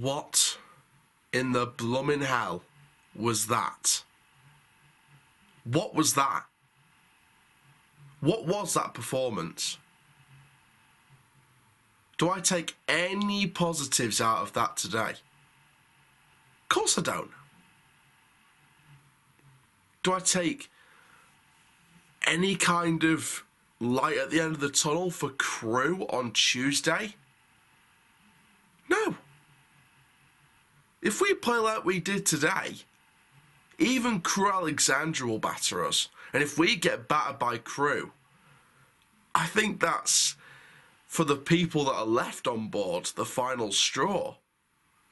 What in the blooming hell was that? What was that? What was that performance? Do I take any positives out of that today? Of course I don't. Do I take any kind of light at the end of the tunnel for Crewe on Tuesday? No. If we play like we did today, even Crewe Alexandra will batter us. And if we get battered by Crewe, I think that's for the people that are left on board the final straw.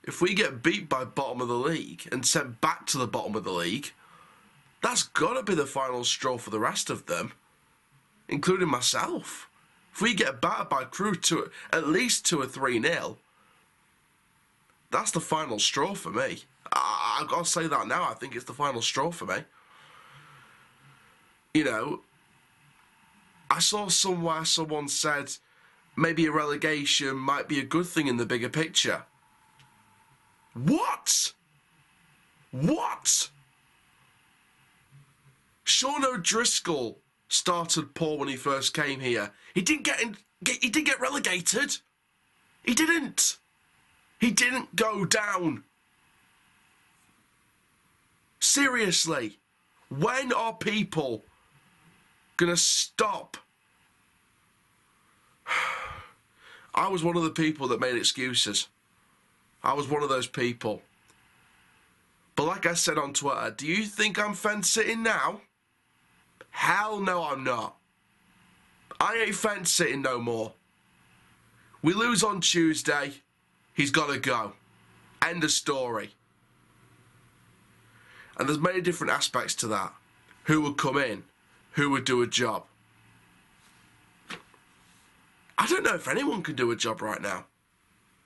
If we get beat by bottom of the league and sent back to the bottom of the league, that's got to be the final straw for the rest of them, including myself. If we get battered by Crewe to at least two or three nil, that's the final straw for me. I, I've got to say that now. I think it's the final straw for me. You know, I saw somewhere someone said maybe a relegation might be a good thing in the bigger picture. What? What? Sean O'Driscoll started poor when he first came here. He didn't get, in, get he didn't get relegated. He didn't. He didn't go down. Seriously, when are people gonna stop? I was one of the people that made excuses. I was one of those people. But like I said on Twitter, do you think I'm fence sitting now? Hell no, I'm not. I ain't fence sitting no more. We lose on Tuesday. He's got to go. End of story. And there's many different aspects to that. Who would come in? Who would do a job? I don't know if anyone can do a job right now.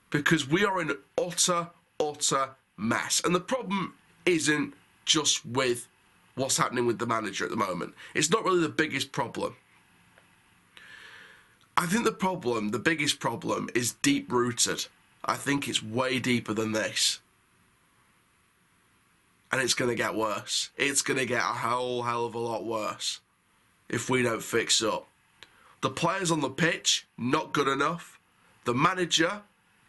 Because we are in utter, utter mess. And the problem isn't just with what's happening with the manager at the moment. It's not really the biggest problem. I think the problem, the biggest problem, is deep rooted. I think it's way deeper than this. And it's going to get worse. It's going to get a whole hell of a lot worse if we don't fix up. The players on the pitch, not good enough. The manager,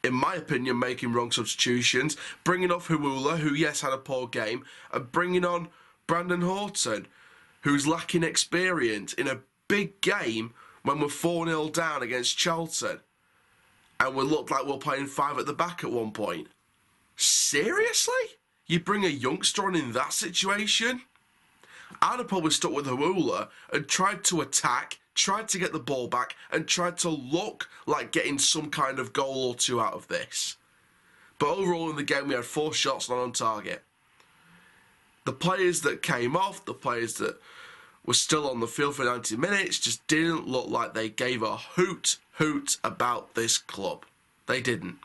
in my opinion, making wrong substitutions. Bringing off Hiwula, who, yes, had a poor game. And bringing on Branden Horton, who's lacking experience in a big game when we're 4 0 down against Charlton and we looked like we are playing five at the back at one point. Seriously? You bring a youngster on in that situation? I'd have probably stuck with Hiwula and tried to attack, tried to get the ball back, and tried to look like getting some kind of goal or two out of this. But overall in the game, we had four shots not on target. The players that came off, the players that were still on the field for 90 minutes, just didn't look like they gave a hoot hoot about this club. They didn't.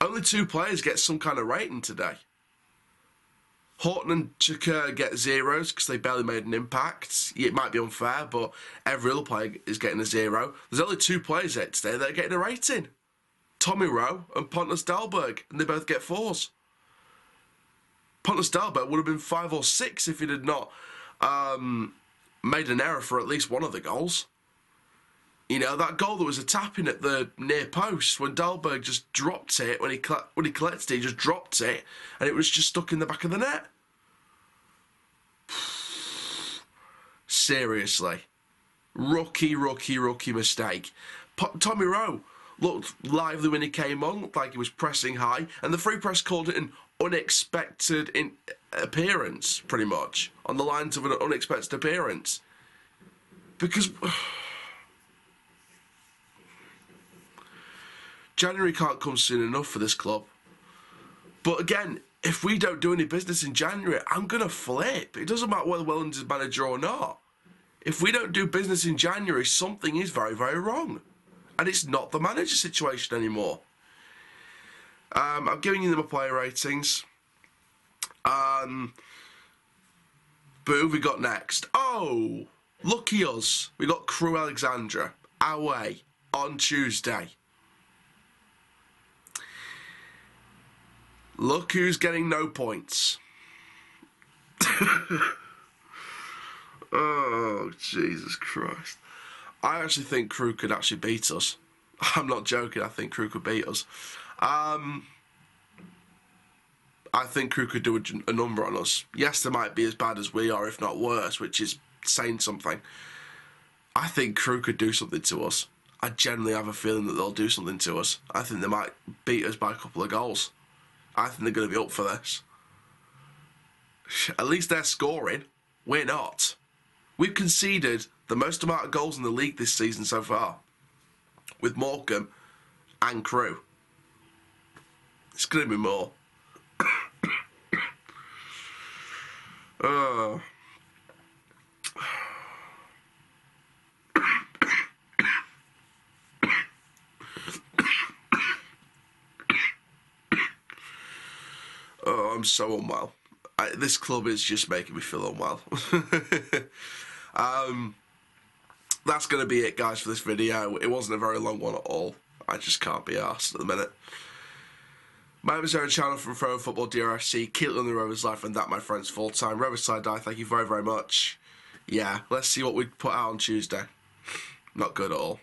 Only two players get some kind of rating today. Horton and Chaker get zeros because they barely made an impact. It might be unfair, but every other player is getting a zero. There's only two players here today that are getting a rating. Tommy Rowe and Pontus Dahlberg, and they both get fours. Pontus Dahlberg would have been five or six if he did not um, made an error for at least one of the goals. You know, that goal that was a tapping at the near post when Dahlberg just dropped it, when he, when he collected it, he just dropped it, and it was just stuck in the back of the net. Seriously. Rookie, rookie, rookie mistake. Tommy Rowe looked lively when he came on, looked like he was pressing high, and the free press called it an unexpected in appearance, pretty much, on the lines of an unexpected appearance. Because. January can't come soon enough for this club. But again, if we don't do any business in January, I'm going to flip. It doesn't matter whether Wellens is manager or not. If we don't do business in January, something is very, very wrong. And it's not the manager situation anymore. Um, I'm giving you my player ratings. Um, but who we got next? Oh, lucky us. We got Crewe Alexandra away on Tuesday. Look who's getting no points. oh, Jesus Christ. I actually think Crewe could actually beat us. I'm not joking, I think Crewe could beat us. Um, I think Crewe could do a, a number on us. Yes, they might be as bad as we are, if not worse, which is saying something. I think Crewe could do something to us. I generally have a feeling that they'll do something to us. I think they might beat us by a couple of goals. I think they're going to be up for this. At least they're scoring. We're not. We've conceded the most amount of goals in the league this season so far with Morecambe and Crewe. It's going to be more. Uh. Oh, I'm so unwell. I, this club is just making me feel unwell. um, that's going to be it, guys, for this video. It wasn't a very long one at all. I just can't be asked at the minute. My name is Aaron Challoner from Pro Football DRFC. Keep on the Rovers life, and that, my friends, full time. Rovers side die. Thank you very, very much. Yeah, let's see what we put out on Tuesday. Not good at all.